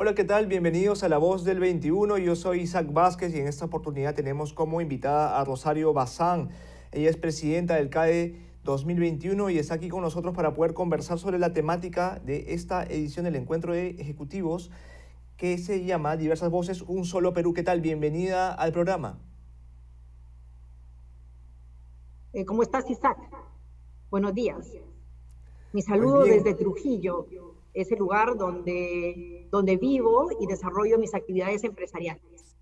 Hola, ¿qué tal? Bienvenidos a La Voz del 21. Yo soy Isaac Vázquez y en esta oportunidad tenemos como invitada a Rosario Bazán. Ella es presidenta del CAE 2021 y está aquí con nosotros para poder conversar sobre la temática de esta edición del encuentro de ejecutivos que se llama Diversas Voces, Un Solo Perú. ¿Qué tal? Bienvenida al programa. Eh, ¿Cómo estás, Isaac? Buenos días. Mi saludo desde Trujillo, ese lugar donde, donde vivo y desarrollo mis actividades empresariales.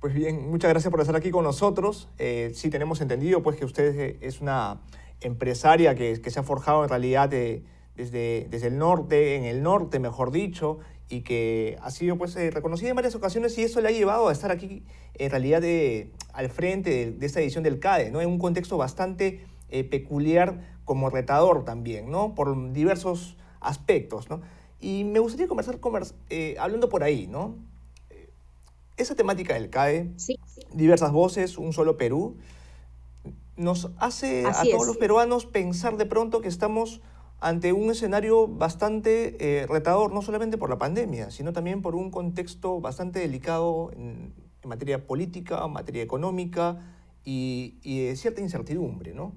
Pues bien, muchas gracias por estar aquí con nosotros. Eh, sí tenemos entendido pues, que usted es una empresaria que, que se ha forjado en realidad desde, desde el norte, en el norte mejor dicho, y que ha sido pues, eh, reconocida en varias ocasiones y eso le ha llevado a estar aquí en realidad de, al frente de, esta edición del CADE, ¿no? en un contexto bastante eh, peculiar como retador también, ¿no? por diversos aspectos. ¿no? Y me gustaría conversar, eh, hablando por ahí, ¿no? Esa temática del CADE, diversas voces, un solo Perú, nos hace a todos los peruanos pensar de pronto que estamos ante un escenario bastante eh, retador, no solamente por la pandemia, sino también por un contexto bastante delicado en, materia política, en materia económica y, de cierta incertidumbre. ¿no?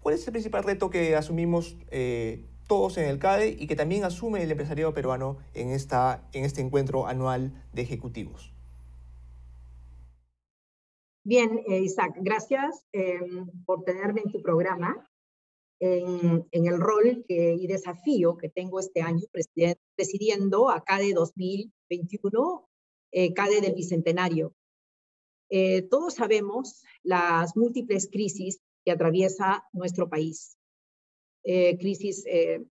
¿Cuál es el principal reto que asumimos eh, todos en el CADE y que también asume el empresariado peruano en, esta, en este encuentro anual de ejecutivos? Bien, eh, Isaac, gracias por tenerme en tu programa en, el rol que, y desafío que tengo este año presidiendo a CADE 2021, eh, CADE del Bicentenario. Eh, todos sabemos las múltiples crisis que atraviesa nuestro país. Eh, crisis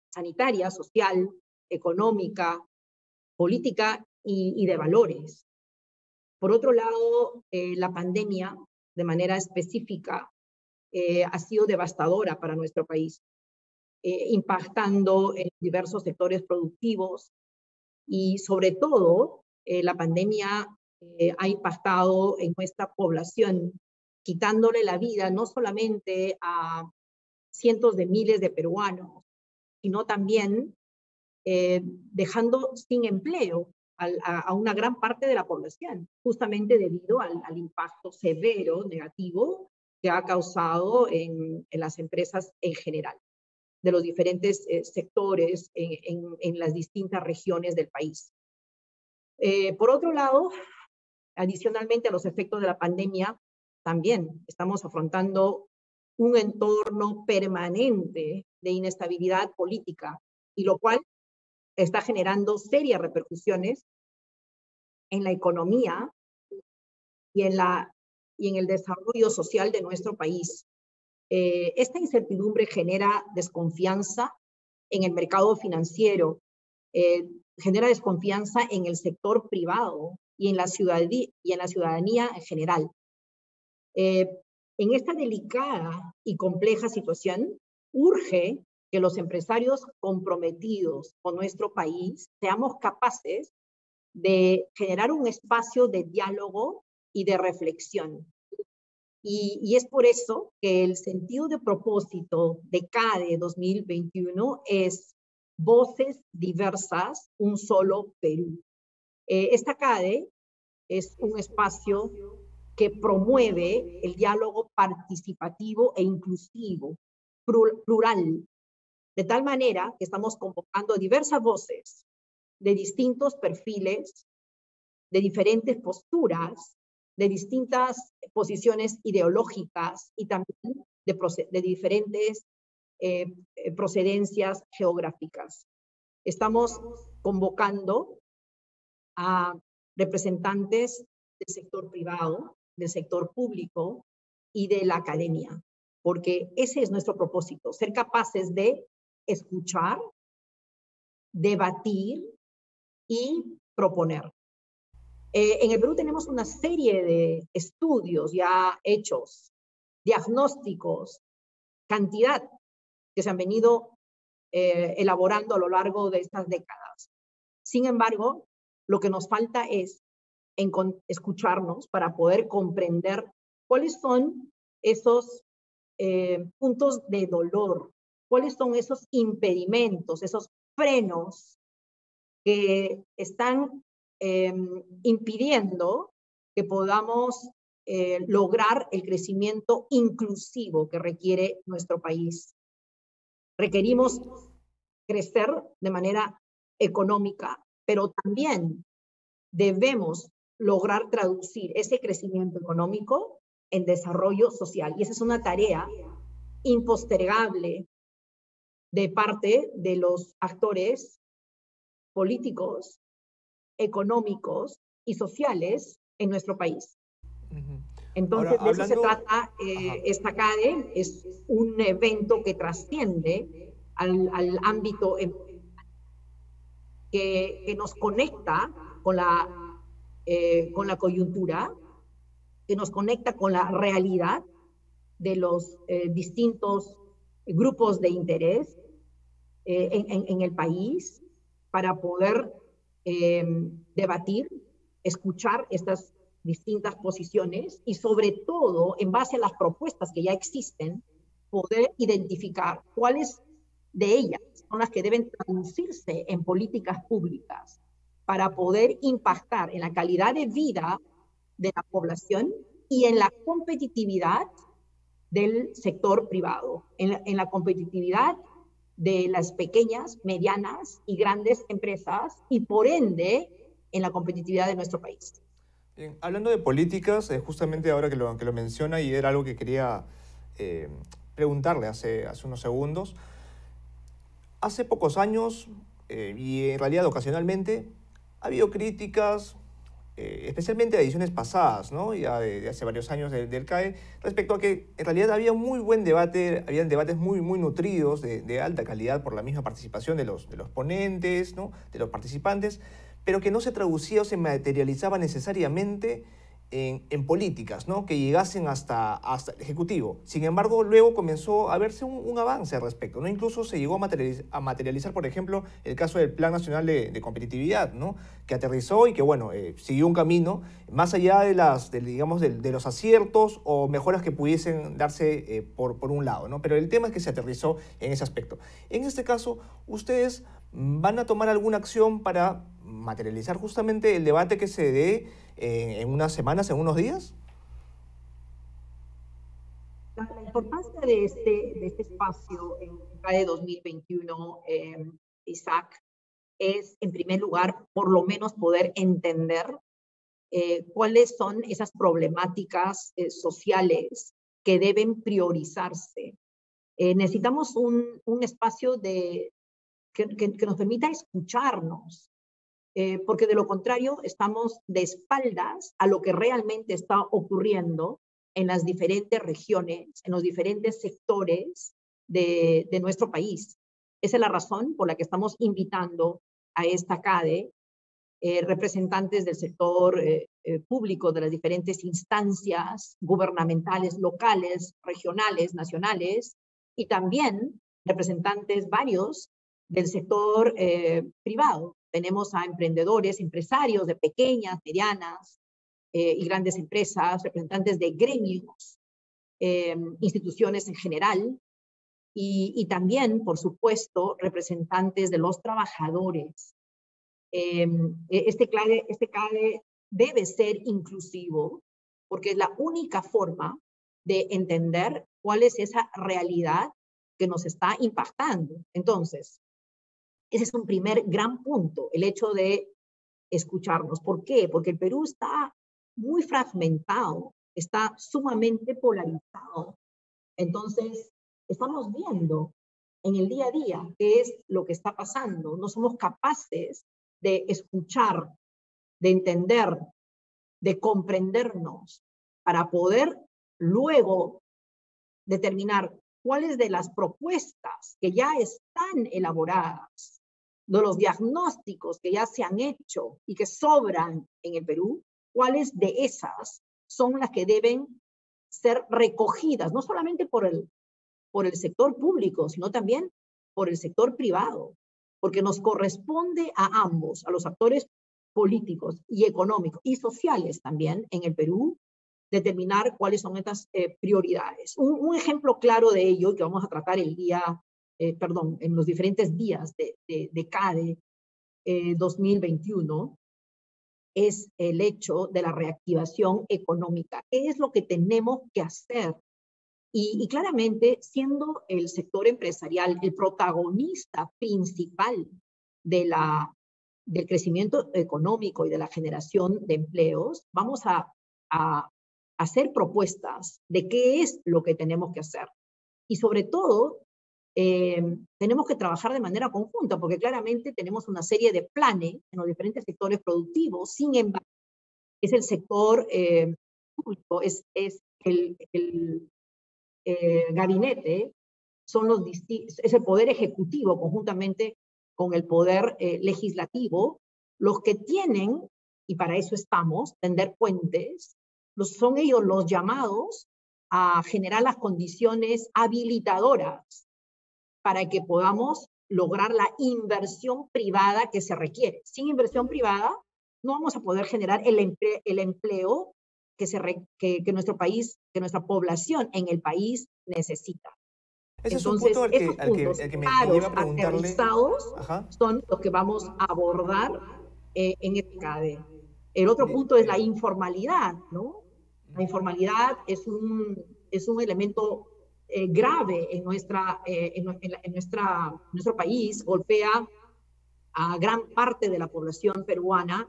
sanitaria, social, económica, política y, de valores. Por otro lado, la pandemia, de manera específica, eh, ha sido devastadora para nuestro país, eh, impactando en diversos sectores productivos y sobre todo eh, la pandemia ha impactado en nuestra población, quitándole la vida no solamente a cientos de miles de peruanos, sino también dejando sin empleo a, una gran parte de la población, justamente debido al, al impacto severo, negativo, que ha causado en, las empresas en general, de los diferentes eh, sectores en, las distintas regiones del país. Eh, por otro lado, adicionalmente a los efectos de la pandemia, también estamos afrontando un entorno permanente de inestabilidad política, y lo cual está generando serias repercusiones en la economía y en la y en el desarrollo social de nuestro país. Eh, esta incertidumbre genera desconfianza en el mercado financiero, eh, genera desconfianza en el sector privado y en la ciudadanía, y en, la ciudadanía en general. Eh, en esta delicada y compleja situación, urge que los empresarios comprometidos con nuestro país seamos capaces de generar un espacio de diálogo y de reflexión. Y, es por eso que el sentido de propósito de CADE 2021 es voces diversas, un solo Perú. Eh, esta CADE es un espacio que promueve el diálogo participativo e inclusivo, plural, de tal manera que estamos convocando diversas voces de distintos perfiles, de diferentes posturas, de distintas posiciones ideológicas y también de, diferentes eh, eh, procedencias geográficas. Estamos convocando a representantes del sector privado, del sector público y de la academia, porque ese es nuestro propósito, ser capaces de escuchar, debatir y proponer. Eh, en el Perú tenemos una serie de estudios ya hechos, diagnósticos, cantidad que se han venido eh, elaborando a lo largo de estas décadas. Sin embargo, lo que nos falta es escucharnos para poder comprender cuáles son esos eh, puntos de dolor, cuáles son esos impedimentos, esos frenos que están em, impidiendo que podamos eh, lograr el crecimiento inclusivo que requiere nuestro país. Requerimos crecer de manera económica, pero también debemos lograr traducir ese crecimiento económico en desarrollo social. Y esa es una tarea impostergable de parte de los actores políticos, económicos y sociales en nuestro país. Entonces, de eso se trata eh, esta CADE, es un evento que trasciende al, al ámbito em, que, que, nos conecta con la, eh, con la coyuntura, que nos conecta con la realidad de los eh, distintos grupos de interés en, en, en, el país para poder debatir, escuchar estas distintas posiciones y sobre todo, en base a las propuestas que ya existen, poder identificar cuáles de ellas son las que deben traducirse en políticas públicas para poder impactar en la calidad de vida de la población y en la competitividad del sector privado, en la, en la competitividad de las pequeñas, medianas y grandes empresas y por ende en la competitividad de nuestro país. Hablando de políticas, eh, justamente ahora que lo, que lo menciona y era algo que quería eh, preguntarle hace, hace unos segundos, hace pocos años eh, y en realidad ocasionalmente ha habido críticas, especialmente de ediciones pasadas, ¿no? ya de, hace varios años del, CAE, respecto a que en realidad había muy buen debate, habían debates muy, muy nutridos, de, de, alta calidad por la misma participación de los, de los ponentes, ¿no? de los participantes, pero que no se traducía o se materializaba necesariamente en, políticas, ¿no? que llegasen hasta, hasta el Ejecutivo. Sin embargo, luego comenzó a verse un, avance al respecto. ¿no? Incluso se llegó a materializar, a materializar, por ejemplo, el caso del Plan Nacional de, Competitividad, ¿no? que aterrizó y que bueno, eh, siguió un camino más allá de, las, digamos, de, los aciertos o mejoras que pudiesen darse eh, por, por un lado. ¿no? Pero el tema es que se aterrizó en ese aspecto. En este caso, ustedes van a tomar alguna acción para materializar justamente el debate que se dé en unas semanas, en unos días? La, importancia de este, de este espacio en CAE 2021, eh, Isaac, es en primer lugar por lo menos poder entender eh, cuáles son esas problemáticas eh, sociales que deben priorizarse. necesitamos un, un espacio de, que, que, que, nos permita escucharnos, eh, porque de lo contrario estamos de espaldas a lo que realmente está ocurriendo en las diferentes regiones, en los diferentes sectores de, nuestro país. Esa es la razón por la que estamos invitando a esta CADE eh, representantes del sector eh, público, de las diferentes instancias gubernamentales, locales, regionales, nacionales, y también representantes varios del sector privado, tenemos a emprendedores, empresarios de pequeñas, medianas eh, y grandes empresas, representantes de gremios, eh, instituciones en general, y, también, por supuesto, representantes de los trabajadores. Eh, este, CADE, este CADE debe ser inclusivo porque es la única forma de entender cuál es esa realidad que nos está impactando. Entonces, ese es un primer gran punto, el hecho de escucharnos. ¿Por qué? Porque el Perú está muy fragmentado, está sumamente polarizado. Entonces, estamos viendo en el día a día qué es lo que está pasando. No somos capaces de escuchar, de entender, de comprendernos para poder luego determinar cuáles de las propuestas que ya están elaboradas de los diagnósticos que ya se han hecho y que sobran en el Perú, cuáles de esas son las que deben ser recogidas, no solamente por el, por el sector público, sino también por el sector privado, porque nos corresponde a ambos, a los actores políticos y económicos y sociales también en el Perú, determinar cuáles son estas eh, prioridades. Un, un, ejemplo claro de ello que vamos a tratar el día eh, perdón, en los diferentes días de, de, CADE, 2021 es el hecho de la reactivación económica. ¿Qué es lo que tenemos que hacer? Y, claramente, siendo el sector empresarial el protagonista principal de la, del crecimiento económico y de la generación de empleos, vamos a, a hacer propuestas de qué es lo que tenemos que hacer. Y sobre todo, eh, tenemos que trabajar de manera conjunta, porque claramente tenemos una serie de planes en los diferentes sectores productivos, sin embargo, es el sector eh, público, es, es el, el eh, gabinete, son los es el poder ejecutivo conjuntamente con el poder legislativo, los que tienen, y para eso estamos, tender puentes, los, son ellos los llamados a generar las condiciones habilitadoras para que podamos lograr la inversión privada que se requiere. Sin inversión privada no vamos a poder generar el, empleo, el empleo que, se que, que, nuestro país, que nuestra población en el país necesita. Ese Entonces, es un punto al que, al que, me lleva a preguntarle. son los que vamos a abordar eh, en este CADE. El otro punto es la informalidad, ¿no? La informalidad es un, es un elemento eh, grave en, nuestra, eh, en, nuestra, nuestro país, golpea a gran parte de la población peruana.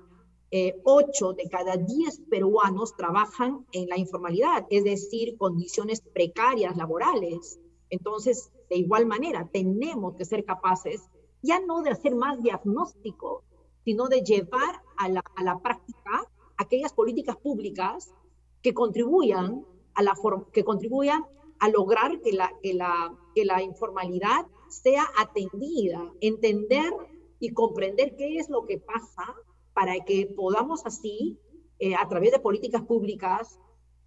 Eh, ocho de cada diez peruanos trabajan en la informalidad, es decir, condiciones precarias laborales. Entonces, de igual manera, tenemos que ser capaces ya no de hacer más diagnóstico, sino de llevar a la, a la práctica aquellas políticas públicas que contribuyan a la que contribuyan a lograr que la, que la, que la informalidad sea atendida, entender y comprender qué es lo que pasa para que podamos así, eh, a través de políticas públicas,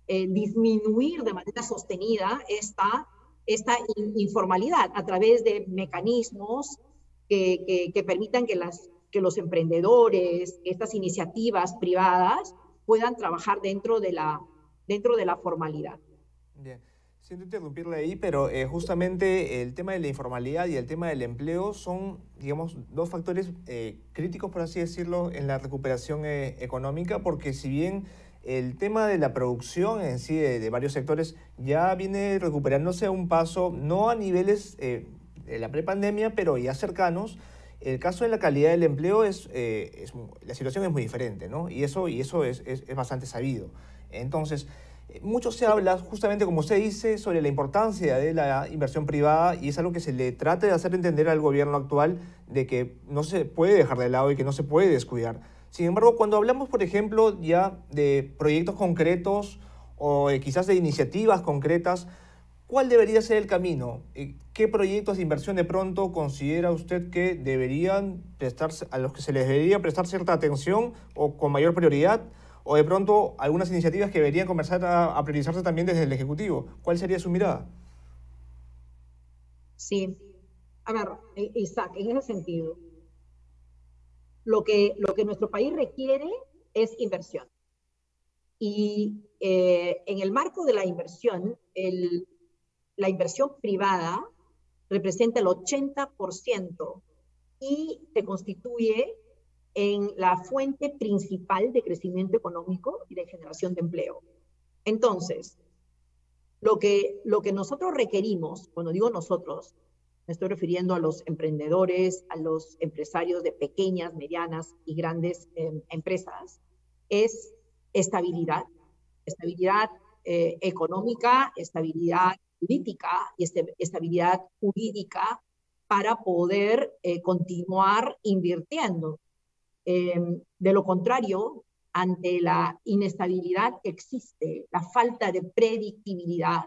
eh, disminuir de manera sostenida esta, esta informalidad a través de mecanismos que, que, que permitan que, las, que los emprendedores, estas iniciativas privadas puedan trabajar dentro de la, dentro de la formalidad. Bien. Siento interrumpirle ahí, pero eh, justamente el tema de la informalidad y el tema del empleo son, digamos, dos factores eh, críticos, por así decirlo, en la recuperación eh, económica, porque si bien el tema de la producción en sí de, varios sectores ya viene recuperándose a un paso, no a niveles de la prepandemia, pero ya cercanos, el caso de la calidad del empleo es, es la situación es muy diferente, ¿no? Y eso, y eso es, es, es bastante sabido. Entonces, mucho se habla, justamente como usted dice, sobre la importancia de la inversión privada y es algo que se le trata de hacer entender al gobierno actual de que no se puede dejar de lado y que no se puede descuidar. Sin embargo, cuando hablamos, por ejemplo, ya de proyectos concretos o quizás de iniciativas concretas, ¿cuál debería ser el camino? Eh, ¿Qué proyectos de inversión de pronto considera usted que deberían prestarse, a los que se les debería prestar cierta atención o con mayor prioridad? O de pronto algunas iniciativas que deberían comenzar a, priorizarse también desde el Ejecutivo. ¿Cuál sería su mirada? Sí. A ver, e, Isaac, en ese sentido, lo que, lo que nuestro país requiere es inversión. Y eh, en el marco de la inversión, la inversión privada representa el 80% y se constituye en la fuente principal de crecimiento económico y de generación de empleo. Entonces, lo que, lo que nosotros requerimos, cuando digo nosotros, me estoy refiriendo a los emprendedores, a los empresarios de pequeñas, medianas y grandes em, empresas, es estabilidad, estabilidad eh, económica, estabilidad política y este, estabilidad jurídica para poder eh, continuar invirtiendo. Em, de lo contrario, ante la inestabilidad que existe, la falta de predictibilidad,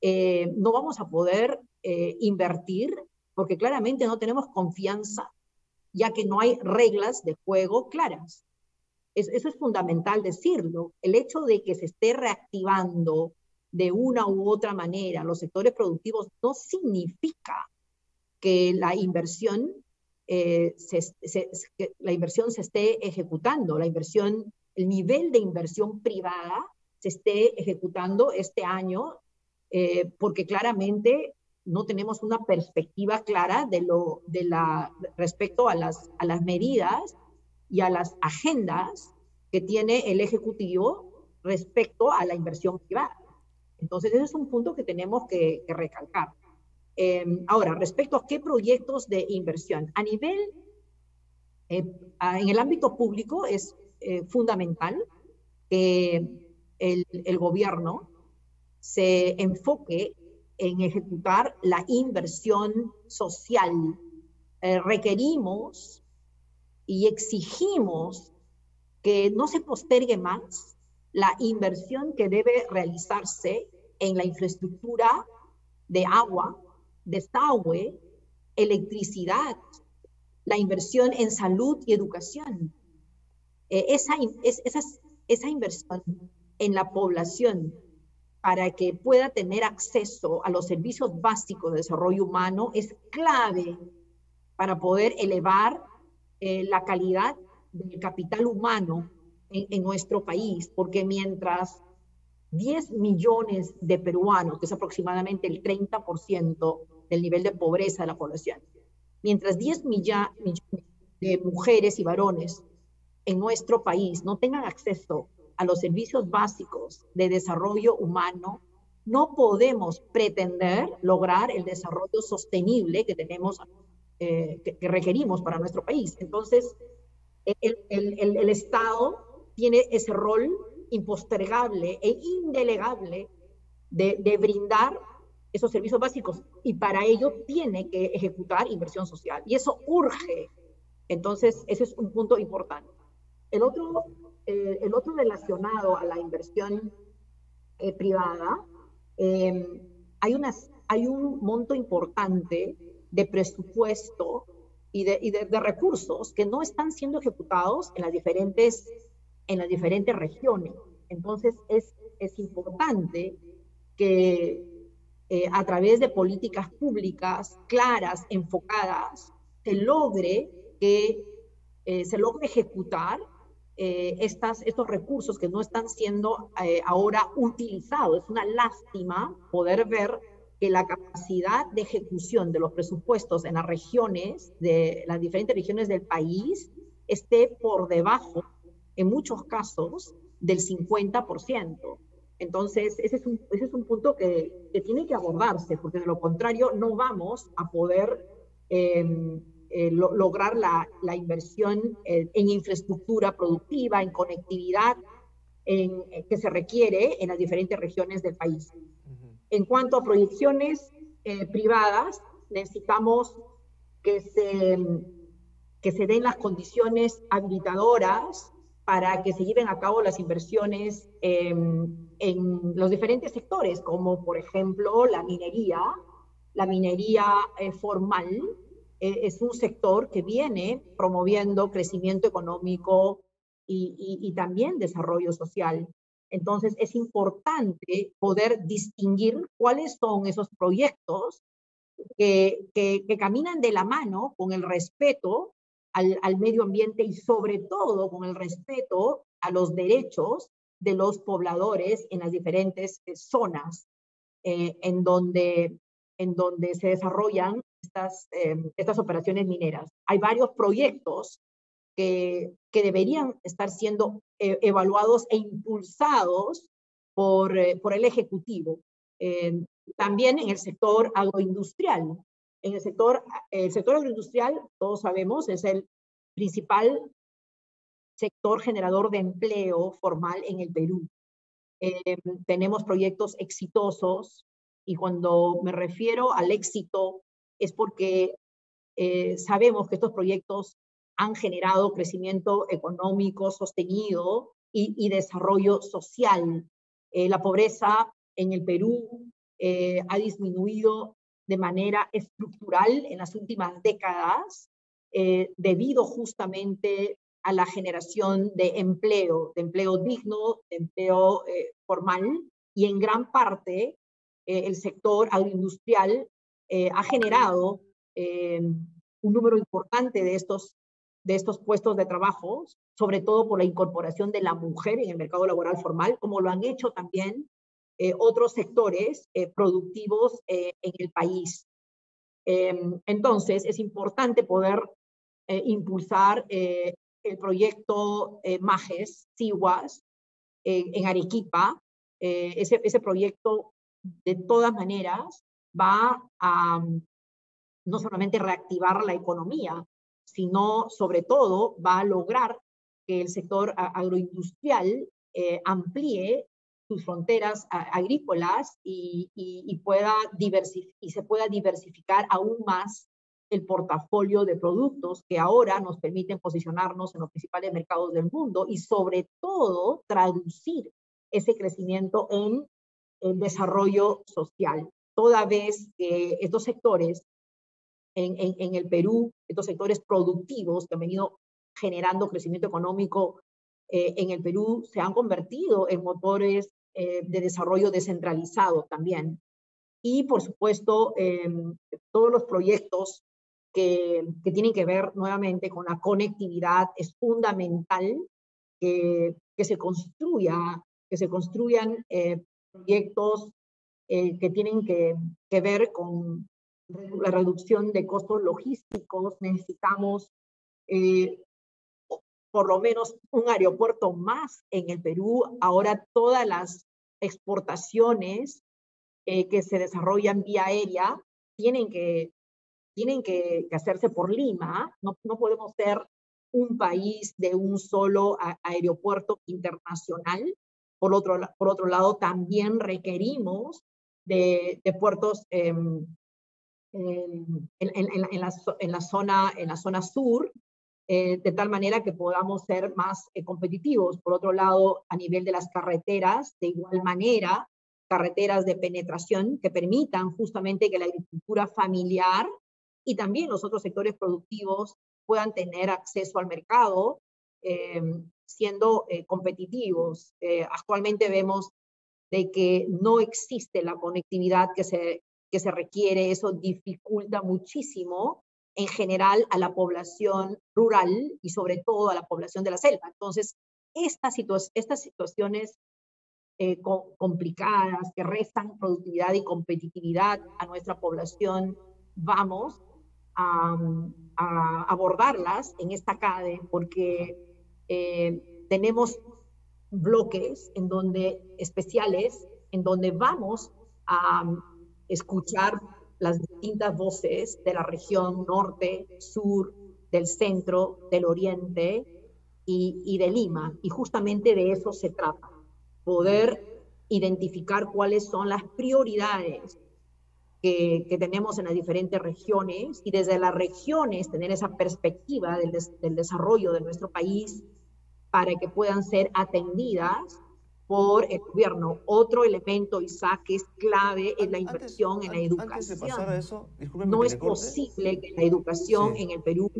eh, no vamos a poder eh, invertir porque claramente no tenemos confianza, ya que no hay reglas de juego claras. eso es fundamental decirlo. El hecho de que se esté reactivando de una u otra manera los sectores productivos no significa que la inversión eh, la inversión se esté ejecutando, la inversión, el nivel de inversión privada se esté ejecutando este año, eh, porque claramente no tenemos una perspectiva clara de lo, de la, respecto a las, las medidas y a las agendas que tiene el Ejecutivo respecto a la inversión privada. Entonces, ese es un punto que tenemos que, recalcar. Em, ahora, respecto a qué proyectos de inversión, a nivel, eh, en el ámbito público es eh, fundamental que el, el gobierno se enfoque en ejecutar la inversión social. Eh, requerimos y exigimos que no se postergue más la inversión que debe realizarse en la infraestructura de agua, desagüe, electricidad, la inversión en salud y educación. Eh, esa, esa, esa inversión en la población para que pueda tener acceso a los servicios básicos de desarrollo humano es clave para poder elevar eh, la calidad del capital humano en, en, nuestro país, porque mientras 10 millones de peruanos, que es aproximadamente el 30% del nivel de pobreza de la población, mientras 10 millones de mujeres y varones en nuestro país no tengan acceso a los servicios básicos de desarrollo humano, no podemos pretender lograr el desarrollo sostenible que tenemos, eh, que, requerimos para nuestro país. Entonces, el, Estado tiene ese rol impostergable e indelegable de, de brindar esos servicios básicos y para ello tiene que ejecutar inversión social y eso urge. Entonces, ese es un punto importante. El otro eh, el otro relacionado a la inversión eh, privada, em, hay, unas, hay un monto importante de presupuesto y, de, y de, recursos que no están siendo ejecutados en las diferentes, en las diferentes regiones. Entonces, es, es importante que eh, a través de políticas públicas claras, enfocadas, se logre que se logre ejecutar eh, estas, estos recursos que no están siendo eh, ahora utilizados. Es una lástima poder ver que la capacidad de ejecución de los presupuestos en las regiones, de las diferentes regiones del país, esté por debajo, en muchos casos, del 50%. Entonces, ese es un, ese es un punto que, que, tiene que abordarse, porque de lo contrario no vamos a poder eh, eh, lograr la, la inversión eh, en infraestructura productiva, en conectividad en, eh, que se requiere en las diferentes regiones del país. En cuanto a proyecciones privadas, necesitamos que se, que se den las condiciones habilitadoras para que se lleven a cabo las inversiones en los diferentes sectores, como por ejemplo la minería, la minería formal, eh, es un sector que viene promoviendo crecimiento económico y, también desarrollo social. Entonces, es importante poder distinguir cuáles son esos proyectos que, caminan de la mano con el respeto al, medio ambiente y sobre todo con el respeto a los derechos de los pobladores en las diferentes eh, zonas eh, en, donde, en donde se desarrollan estas, em, estas operaciones mineras. Hay varios proyectos que, que deberían estar siendo eh, evaluados e impulsados por, por el Ejecutivo. También en el sector agroindustrial. En el sector, el sector agroindustrial, todos sabemos, es el principal sector generador de empleo formal en el Perú. Em, tenemos proyectos exitosos y cuando me refiero al éxito es porque eh, sabemos que estos proyectos han generado crecimiento económico sostenido y, desarrollo social. Eh, la pobreza en el Perú eh, ha disminuido de manera estructural en las últimas décadas debido justamente a la generación de empleo, de empleo digno, de empleo formal, y en gran parte el sector agroindustrial eh, ha generado eh, un número importante de estos, de estos puestos de trabajo, sobre todo por la incorporación de la mujer en el mercado laboral formal, como lo han hecho también otros sectores productivos en el país. Em, entonces, es importante poder impulsar el proyecto MAGES, SIWAS, en Arequipa. ese, proyecto, de todas maneras, va a no solamente reactivar la economía, sino sobre todo va a lograr que el sector agroindustrial eh, amplíe sus fronteras agrícolas y, pueda y se pueda diversificar aún más el portafolio de productos que ahora nos permiten posicionarnos en los principales mercados del mundo y sobre todo traducir ese crecimiento en el desarrollo social, toda vez que estos sectores en, el Perú, estos sectores productivos que han venido generando crecimiento económico eh, en el Perú se han convertido en motores eh, de desarrollo descentralizado también. Y por supuesto, em, todos los proyectos que, que, tienen que ver nuevamente con la conectividad es fundamental que, que se construya, que se construyan eh, proyectos que tienen que, que ver con, la reducción de costos logísticos, necesitamos eh, por lo menos un aeropuerto más en el Perú. Ahora todas las exportaciones eh, que se desarrollan vía aérea tienen que, tienen que, hacerse por Lima. No, no, podemos ser un país de un solo aeropuerto internacional. Por otro, por otro lado, también requerimos de, puertos em, en, la, zona, en la zona sur, eh, de tal manera que podamos ser más eh, competitivos. Por otro lado, a nivel de las carreteras, de igual manera, carreteras de penetración que permitan justamente que la agricultura familiar y también los otros sectores productivos puedan tener acceso al mercado eh, siendo competitivos. actualmente vemos de que no existe la conectividad que se, que se requiere, eso dificulta muchísimo en general a la población rural y sobre todo a la población de la selva. Entonces, estas, estas situaciones eh, complicadas que restan productividad y competitividad a nuestra población, vamos a, abordarlas en esta CADE porque eh, tenemos bloques en donde especiales en donde vamos a escuchar las distintas voces de la región norte, sur, del centro, del oriente y, de Lima. Y justamente de eso se trata, poder identificar cuáles son las prioridades que, tenemos en las diferentes regiones y desde las regiones tener esa perspectiva del, del desarrollo de nuestro país para que puedan ser atendidas por el gobierno. Otro elemento, Isaac, que es clave es la inversión en la educación. no es posible que la educación en el Perú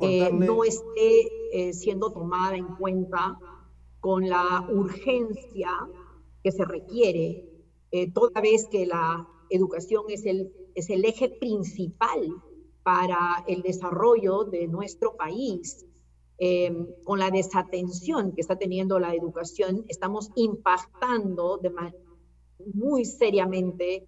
eh, no esté eh, siendo tomada en cuenta con la urgencia que se requiere, eh, toda vez que la educación es el, es el eje principal para el desarrollo de nuestro país Em, con la desatención que está teniendo la educación, estamos impactando de muy seriamente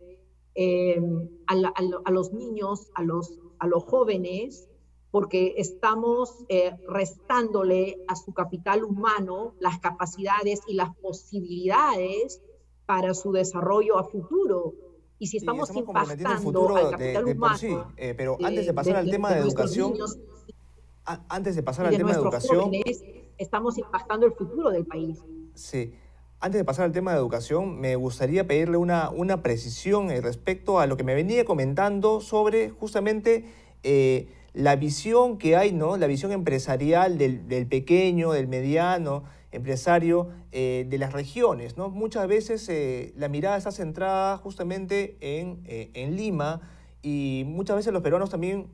em, a, los niños, a los, a los jóvenes, porque estamos eh, restándole a su capital humano las capacidades y las posibilidades para su desarrollo a futuro. Y si estamos, impactando al capital humano, eh, pero antes de pasar al tema de, educación, antes de pasar al tema de educación... estamos impactando el futuro del país. Sí. Antes de pasar al tema de educación, me gustaría pedirle una, una precisión eh, respecto a lo que me venía comentando sobre justamente eh, la visión que hay, ¿no? la visión empresarial del, del pequeño, del mediano empresario eh, de las regiones. ¿no? Muchas veces la mirada está centrada justamente en, en Lima y muchas veces los peruanos también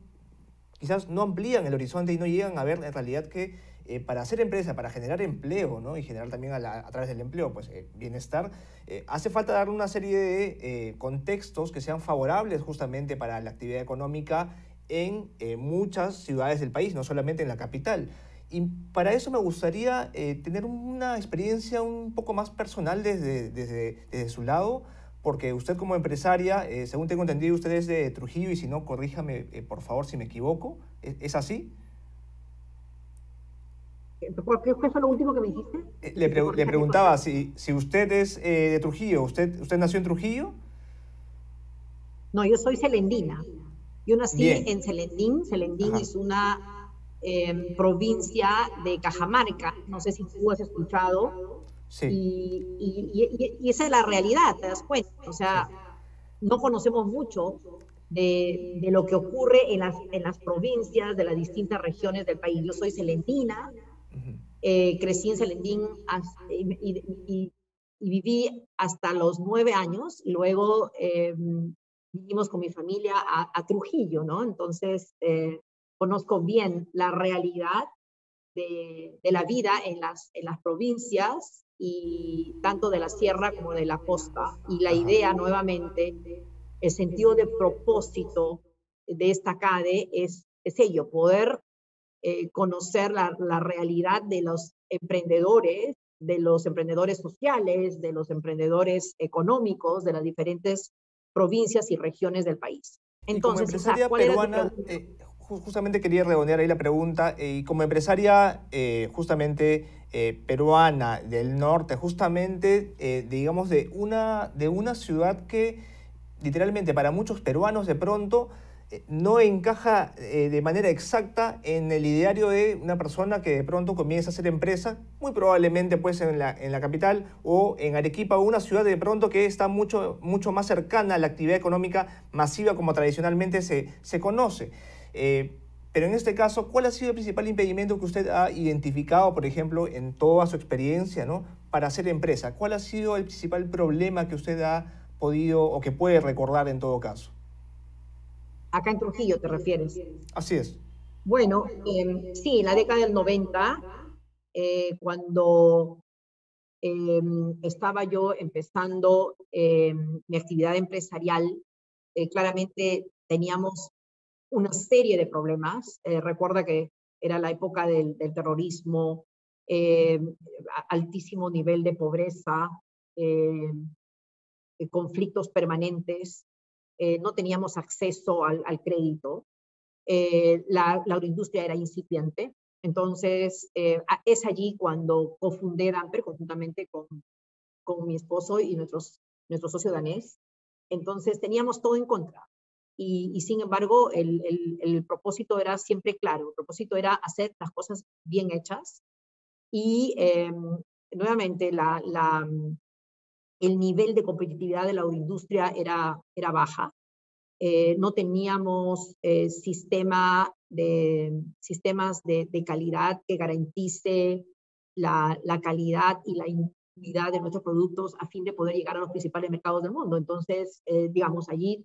quizás no amplían el horizonte y no llegan a ver en realidad que eh, para hacer empresa, para generar empleo ¿no? y generar también a, través del empleo pues, eh, bienestar, eh, hace falta dar una serie de contextos que sean favorables justamente para la actividad económica en muchas ciudades del país, no solamente en la capital. y para eso me gustaría tener una experiencia un poco más personal desde, desde su lado, porque usted como empresaria, eh, según tengo entendido, usted es de Trujillo y si no, corríjame eh, por favor si me equivoco. ¿Es, así? ¿Qué fue lo último que me dijiste? Le, le preguntaba si, si usted es de Trujillo, ¿usted, ¿usted nació en Trujillo? No, yo soy celendina. Yo nací en Celendín. Celendín es una Em, provincia de Cajamarca. No sé si tú has escuchado. Sí. Y, esa es la realidad, te das cuenta. O sea, no conocemos mucho de, lo que ocurre en las, en las provincias de las distintas regiones del país. Yo soy celentina, eh, crecí en Celendín y, viví hasta los nueve años y luego eh, vinimos con mi familia a, Trujillo, ¿no? Entonces, eh, conozco bien la realidad de, la vida en las, en las provincias y tanto de la sierra como de la costa. Y la idea nuevamente, el sentido de propósito de esta CADE es, es ello, poder eh, conocer la, la, realidad de los emprendedores, de los emprendedores sociales, de los emprendedores económicos de las diferentes provincias y regiones del país. Entonces, peruana, justamente quería redondear ahí la pregunta, eh, y como empresaria eh, justamente eh, peruana del norte, justamente, digamos, de una, de una ciudad que literalmente para muchos peruanos de pronto no encaja de manera exacta en el ideario de una persona que de pronto comienza a hacer empresa, muy probablemente pues en la, en la capital o en Arequipa, una ciudad de pronto que está mucho, mucho más cercana a la actividad económica masiva como tradicionalmente se, se conoce. Eh, pero en este caso, ¿cuál ha sido el principal impedimento que usted ha identificado, por ejemplo, en toda su experiencia, ¿no? para hacer empresa? ¿Cuál ha sido el principal problema que usted ha podido o que puede recordar en todo caso? Acá en Trujillo te refieres. Así es. Bueno, em, sí, en la década del 90, eh, cuando em, estaba yo empezando em, mi actividad empresarial, eh, claramente teníamos una serie de problemas. Eh, recuerda que era la época del, terrorismo, eh, altísimo nivel de pobreza, eh, conflictos permanentes, no teníamos acceso al, crédito, la, la, agroindustria era incipiente. Entonces, es allí cuando cofundé Damper conjuntamente con, con mi esposo y nuestros, nuestro socio danés. Entonces, teníamos todo en contra y, sin embargo el, el, propósito era siempre claro, el propósito era hacer las cosas bien hechas y em, nuevamente la, la, el nivel de competitividad de la industria era, era baja. Eh, no teníamos eh, sistema de, sistemas de, de, calidad que garantice la, la calidad y la de nuestros productos a fin de poder llegar a los principales mercados del mundo. Entonces, eh, digamos, allí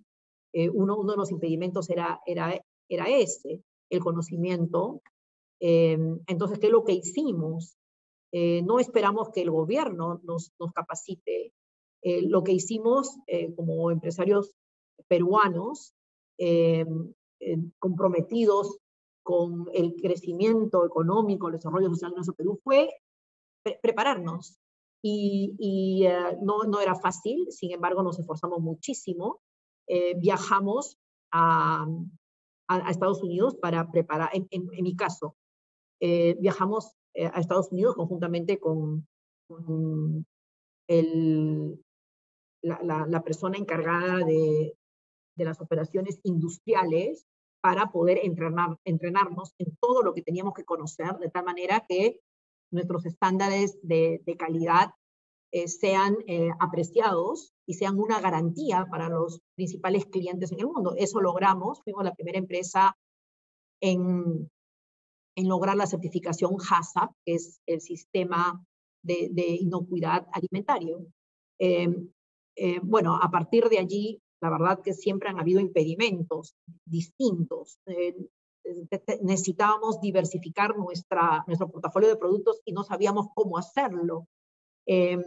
eh, uno, uno, de los impedimentos era, era, era ese, el conocimiento. Em, entonces, ¿qué es lo que hicimos? Eh, no esperamos que el gobierno nos, nos capacite. Eh, lo que hicimos como empresarios peruanos, em, comprometidos con el crecimiento económico, el desarrollo social de nuestro Perú, fue prepararnos. Y, y no, no era fácil, sin embargo nos esforzamos muchísimo eh, viajamos a, a, Estados Unidos para preparar, en, en, mi caso, eh, viajamos eh, a Estados Unidos conjuntamente con, el, la, la, persona encargada de, de, las operaciones industriales para poder entrenar, entrenarnos en todo lo que teníamos que conocer, de tal manera que nuestros estándares de, de calidad eh, sean eh, apreciados y sean una garantía para los principales clientes en el mundo. Eso logramos, fuimos la primera empresa en, en lograr la certificación HACCP, que es el sistema de, de inocuidad alimentario. Eh, bueno, a partir de allí, la verdad que siempre han habido impedimentos distintos. necesitábamos diversificar nuestra, nuestro portafolio de productos y no sabíamos cómo hacerlo. Em,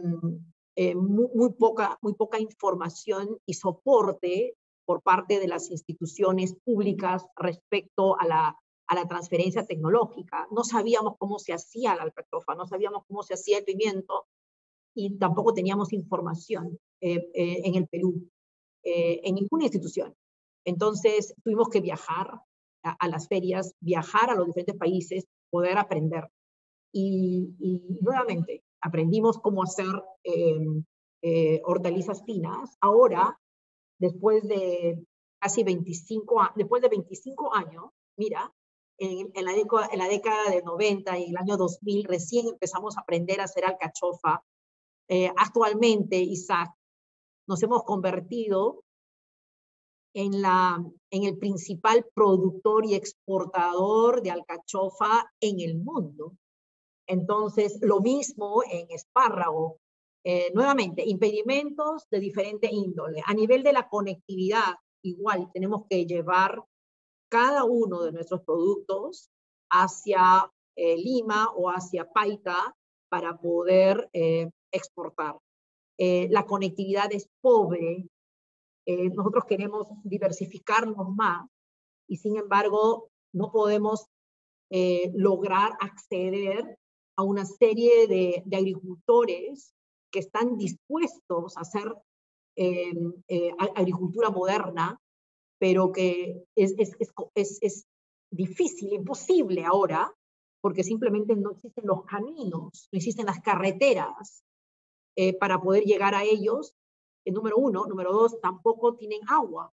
eh, muy, poca, muy poca información y soporte por parte de las instituciones públicas respecto a la, a la transferencia tecnológica. No sabíamos cómo se hacía la alcachofa, no sabíamos cómo se hacía el pimiento y tampoco teníamos información eh, eh, en el Perú, eh, en ninguna institución. Entonces tuvimos que viajar a, las ferias, viajar a los diferentes países, poder aprender. Y, y nuevamente aprendimos cómo hacer em, hortalizas finas. Ahora, después de casi 25, después de 25 años, mira, en, la en, la década de 90 y el año 2000 recién empezamos a aprender a hacer alcachofa. Eh, actualmente, Isaac, nos hemos convertido en, la, en el principal productor y exportador de alcachofa en el mundo. Entonces, lo mismo en espárrago. Eh, nuevamente, impedimentos de diferente índole. A nivel de la conectividad, igual tenemos que llevar cada uno de nuestros productos hacia eh, Lima o hacia Paita para poder eh, exportar. La conectividad es pobre, nosotros queremos diversificarnos más y sin embargo no podemos lograr acceder a una serie de, agricultores que están dispuestos a hacer agricultura moderna pero que es, es, es, es difícil, imposible ahora, porque simplemente no existen los caminos, no existen las carreteras eh, para poder llegar a ellos. Eh, número uno. Número dos, tampoco tienen agua.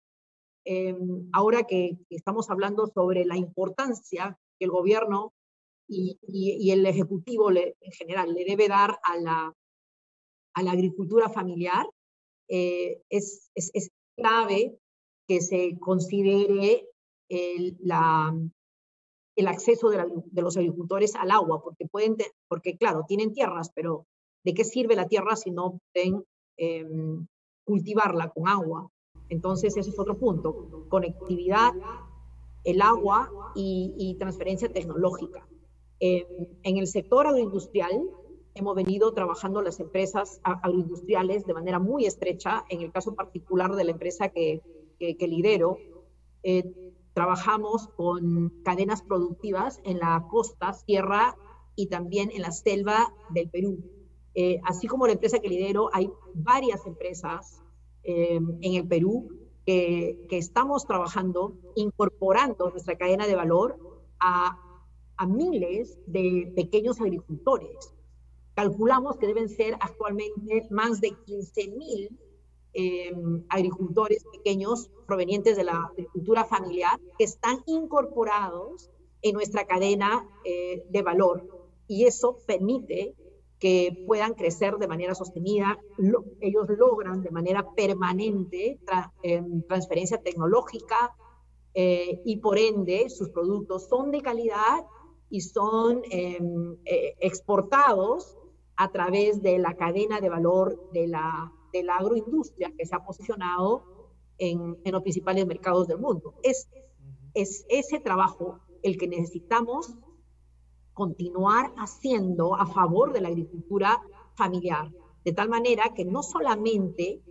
Ahora que, estamos hablando sobre la importancia que el gobierno y, y, el Ejecutivo en general le debe dar a la, a la agricultura familiar, eh, es, es, es clave que se considere el, la, el acceso de, los agricultores al agua, porque, pueden, porque claro, tienen tierras, pero ¿de qué sirve la tierra si no pueden em, cultivarla con agua? Entonces, ese es otro punto, conectividad, el agua y, transferencia tecnológica. Em, en el sector agroindustrial, hemos venido trabajando las empresas agroindustriales de manera muy estrecha, en el caso particular de la empresa que que, lidero, eh, trabajamos con cadenas productivas en la costa, sierra y también en la selva del Perú. Eh, así como la empresa que lidero, hay varias empresas eh, en el Perú que, que, estamos trabajando, incorporando nuestra cadena de valor a, a miles de pequeños agricultores. Calculamos que deben ser actualmente más de 15 mil Em, agricultores pequeños provenientes de la agricultura familiar que están incorporados en nuestra cadena eh, de valor y eso permite que puedan crecer de manera sostenida. ellos logran de manera permanente em, transferencia tecnológica eh, y por ende sus productos son de calidad y son eh, exportados a través de la cadena de valor de la de la agroindustria que se ha posicionado en, en los principales mercados del mundo. Es, es ese trabajo el que necesitamos continuar haciendo a favor de la agricultura familiar, de tal manera que no solamente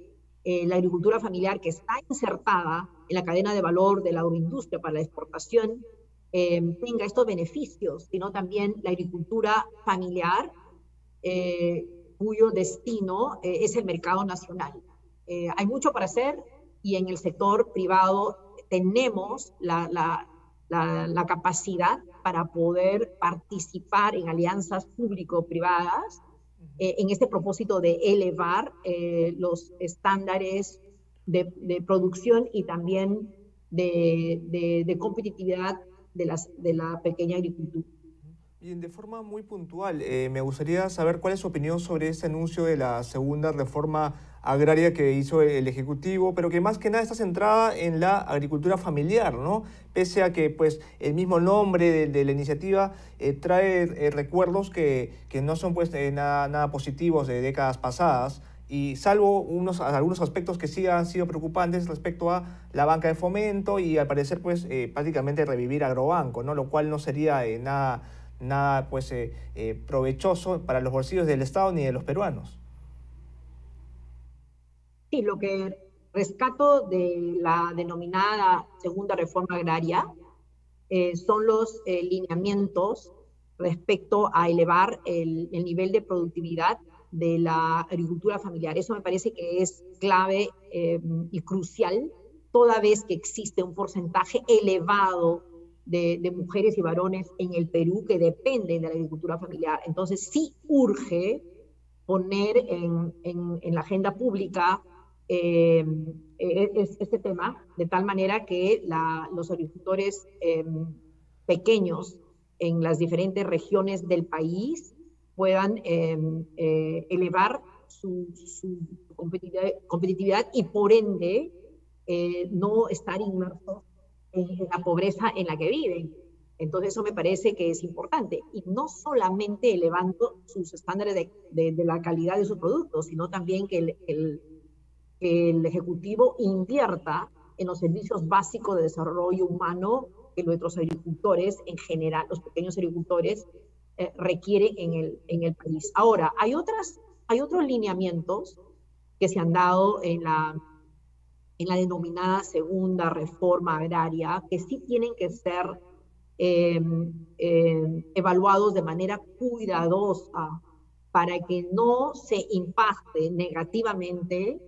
eh, la agricultura familiar que está insertada en la cadena de valor de la agroindustria para la exportación eh, tenga estos beneficios, sino también la agricultura familiar eh, cuyo destino eh, es el mercado nacional. Eh, hay mucho para hacer y en el sector privado tenemos la, la, la, capacidad para poder participar en alianzas público-privadas eh, en este propósito de elevar los estándares de, de, producción y también de, de, de competitividad de, de la pequeña agricultura. Bien, de forma muy puntual, eh, me gustaría saber cuál es su opinión sobre este anuncio de la segunda reforma agraria que hizo el Ejecutivo, pero que más que nada está centrada en la agricultura familiar, ¿no? Pese a que pues, el mismo nombre de, la iniciativa eh, trae eh, recuerdos que, que, no son pues, nada, nada positivos de décadas pasadas, y salvo unos, algunos aspectos que sí han sido preocupantes respecto a la banca de fomento y al parecer pues prácticamente revivir agrobanco, ¿no? lo cual no sería nada nada pues, eh, eh, provechoso para los bolsillos del Estado ni de los peruanos. Sí, lo que rescato de la denominada segunda reforma agraria son los lineamientos respecto a elevar el, nivel de productividad de la agricultura familiar. Eso me parece que es clave y crucial, toda vez que existe un porcentaje elevado de, mujeres y varones en el Perú que dependen de la agricultura familiar. Entonces sí urge poner en, en, la agenda pública eh, e, este tema, de tal manera que los agricultores em, pequeños en las diferentes regiones del país puedan em, eh, elevar su, competitividad, y por ende eh, no estar inmersos en la pobreza en la que viven. Entonces eso me parece que es importante. Y no solamente elevando sus estándares de, la calidad de sus productos, sino también que el, el, el, Ejecutivo invierta en los servicios básicos de desarrollo humano que nuestros agricultores, en general, los pequeños agricultores, eh, requieren en el, en el país. Ahora, hay, otras, hay otros lineamientos que se han dado en la en la denominada segunda reforma agraria, que sí tienen que ser em, em, evaluados de manera cuidadosa para que no se impacte negativamente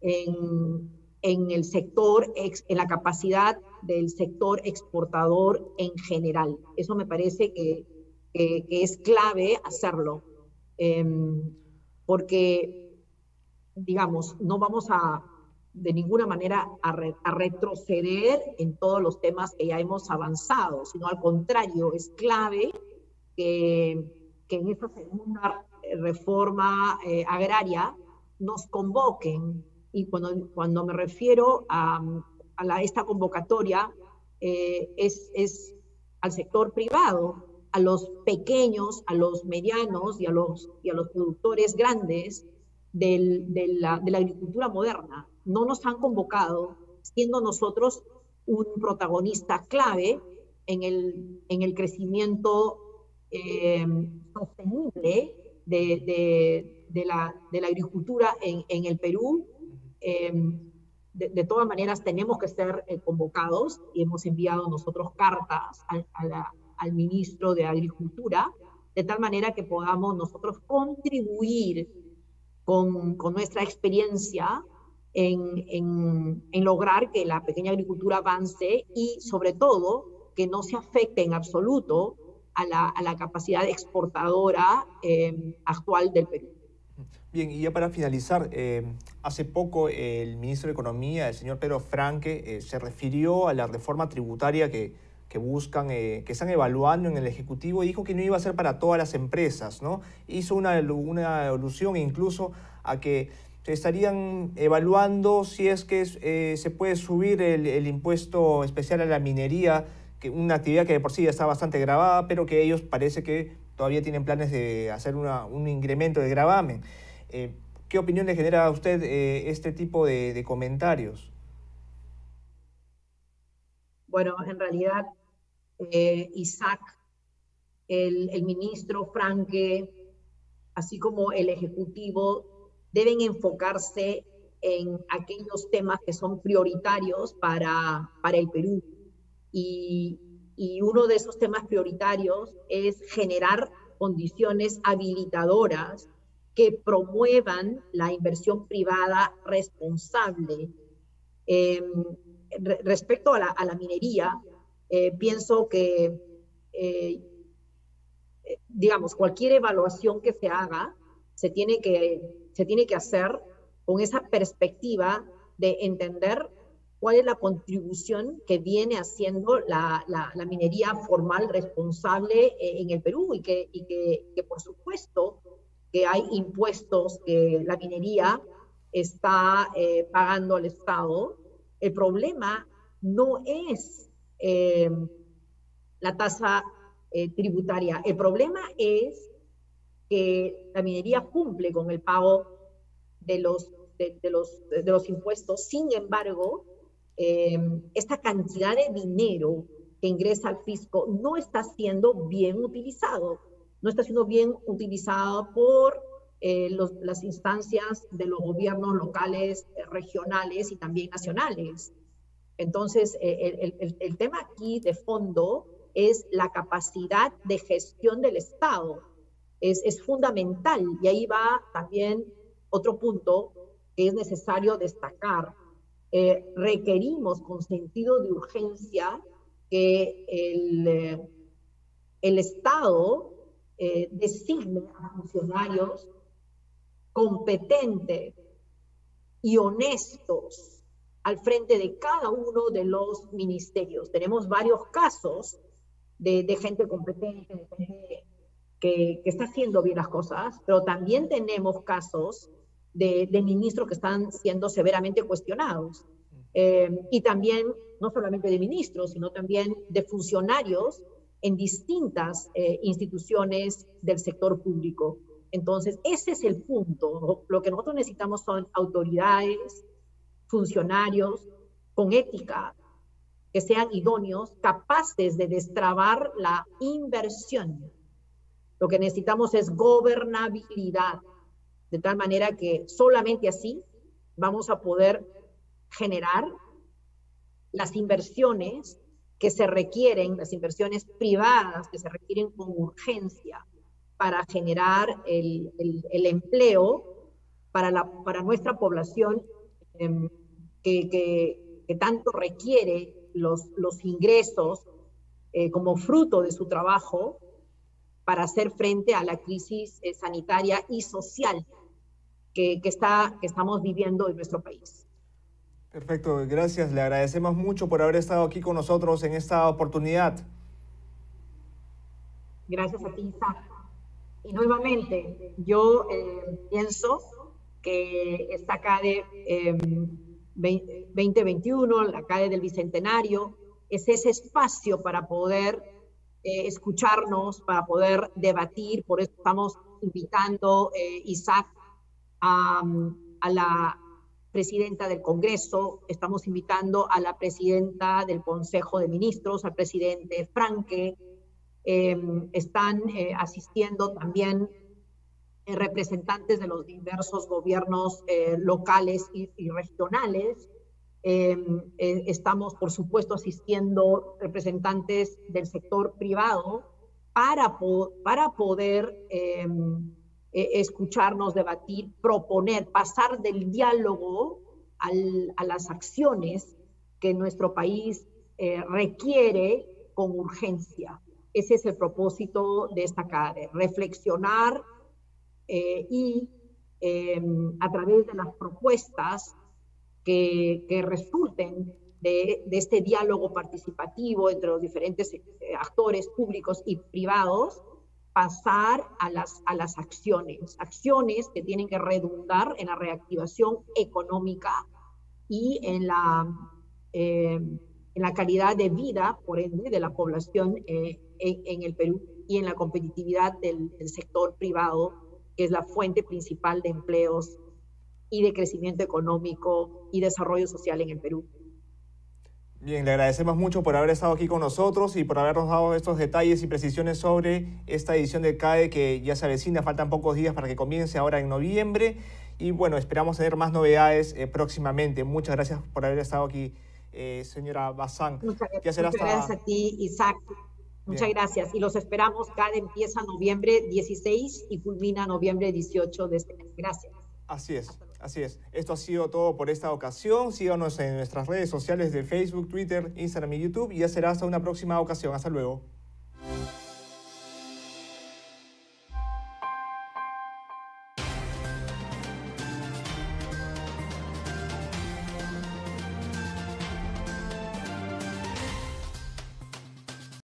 en, en el sector, en la capacidad del sector exportador en general. Eso me parece que, que, es clave hacerlo, em, porque, digamos, no vamos a, de ninguna manera a, retroceder en todos los temas que ya hemos avanzado, sino al contrario, es clave que, que en esta segunda reforma eh, agraria nos convoquen. Y cuando, cuando me refiero a, a la, esta convocatoria, eh, es, es al sector privado, a los pequeños, a los medianos y a los, y a los productores grandes de, la, de la agricultura moderna no nos han convocado, siendo nosotros un protagonista clave en el, en el crecimiento eh, sostenible de, de, la, de, la, agricultura en, en el Perú. Eh, de, todas maneras, tenemos que ser eh, convocados y hemos enviado nosotros cartas al, al ministro de Agricultura, de tal manera que podamos nosotros contribuir con, con nuestra experiencia en, lograr que la pequeña agricultura avance y sobre todo que no se afecte en absoluto a la, capacidad exportadora eh, actual del Perú. Bien, y ya para finalizar, eh, hace poco el ministro de Economía, el señor Pedro Franque, eh, se refirió a la reforma tributaria que, que buscan, que están evaluando en el Ejecutivo dijo que no iba a ser para todas las empresas, ¿no? Hizo una, una alusión incluso a que estarían evaluando si es que eh, se puede subir el, impuesto especial a la minería, que una actividad que de por sí ya está bastante grabada, pero que ellos parece que todavía tienen planes de hacer un incremento de gravamen. Eh, ¿Qué opinión le genera a usted eh, este tipo de, comentarios? Bueno, en realidad, Isaac, el, ministro Franque, así como el Ejecutivo, deben enfocarse en aquellos temas que son prioritarios para, para el Perú. Y, uno de esos temas prioritarios es generar condiciones habilitadoras que promuevan la inversión privada responsable. Em, respecto a la minería, eh, pienso que, eh, digamos, cualquier evaluación que se haga se tiene que se tiene que hacer con esa perspectiva de entender cuál es la contribución que viene haciendo la, la, minería formal responsable eh, en el Perú y que, y que, que, por supuesto que hay impuestos que la minería está eh, pagando al Estado. El problema no es eh, la tasa tributaria, el problema es que la minería cumple con el pago de los, de, los, de los impuestos. Sin embargo, em, esta cantidad de dinero que ingresa al fisco no está siendo bien utilizado, no está siendo bien utilizado por eh, las instancias de los gobiernos locales, regionales y también nacionales. Entonces, eh, el, tema aquí de fondo es la capacidad de gestión del Estado. Es, es fundamental y ahí va también otro punto que es necesario destacar. Eh, requerimos con sentido de urgencia que el, eh, el Estado designe a funcionarios competentes y honestos al frente de cada uno de los ministerios. Tenemos varios casos de, gente competente, que, está haciendo bien las cosas, pero también tenemos casos de, ministros que están siendo severamente cuestionados. Eh, y también, no solamente de ministros, sino también de funcionarios en distintas eh, instituciones del sector público. Entonces, ese es el punto. Lo que nosotros necesitamos son autoridades, funcionarios con ética, que sean idóneos, capaces de destrabar la inversión. Lo que necesitamos es gobernabilidad, de tal manera que solamente así vamos a poder generar las inversiones que se requieren, las inversiones privadas que se requieren con urgencia para generar el, empleo para nuestra población Em, que, que, tanto requiere los, los ingresos eh, como fruto de su trabajo para hacer frente a la crisis eh, sanitaria y social que, que, está, que estamos viviendo en nuestro país. Perfecto, gracias. Le agradecemos mucho por haber estado aquí con nosotros en esta oportunidad. Gracias a ti, Isaac. Y nuevamente, yo eh, pienso que está CADE eh, 2021, la CADE del Bicentenario, es ese espacio para poder eh, escucharnos, para poder debatir, por eso estamos invitando, eh, Isaac, a, a la presidenta del Congreso, estamos invitando a la presidenta del Consejo de Ministros, al presidente Franque, eh, están eh, asistiendo también eh, representantes de los diversos gobiernos eh, locales y, regionales. Em, eh, estamos, por supuesto, asistiendo representantes del sector privado para, para poder em, escucharnos, debatir, proponer, pasar del diálogo a las acciones que nuestro país requiere con urgencia. Ese es el propósito de esta CADE, reflexionar eh, y em, a través de las propuestas que, que resulten de, de, este diálogo participativo entre los diferentes eh, actores públicos y privados, pasar a las, a las acciones, acciones que tienen que redundar en la reactivación económica y en la, em, en la calidad de vida, por ende, de la población eh, en, en, el Perú y en la competitividad del, del sector privado que es la fuente principal de empleos y de crecimiento económico y desarrollo social en el Perú. Bien, le agradecemos mucho por haber estado aquí con nosotros y por habernos dado estos detalles y precisiones sobre esta edición del CAE que ya se avecina, faltan pocos días para que comience ahora en noviembre y bueno, esperamos tener más novedades eh, próximamente. Muchas gracias por haber estado aquí, eh, señora Bazán. Muchas, gracias a ti, Isaac. Muchas gracias. Y los esperamos. Cada empieza noviembre 16 y culmina noviembre 18 de este mes. Gracias. Así es, así es. Esto ha sido todo por esta ocasión. Síganos en nuestras redes sociales de Facebook, Twitter, Instagram y YouTube y ya será hasta una próxima ocasión. Hasta luego.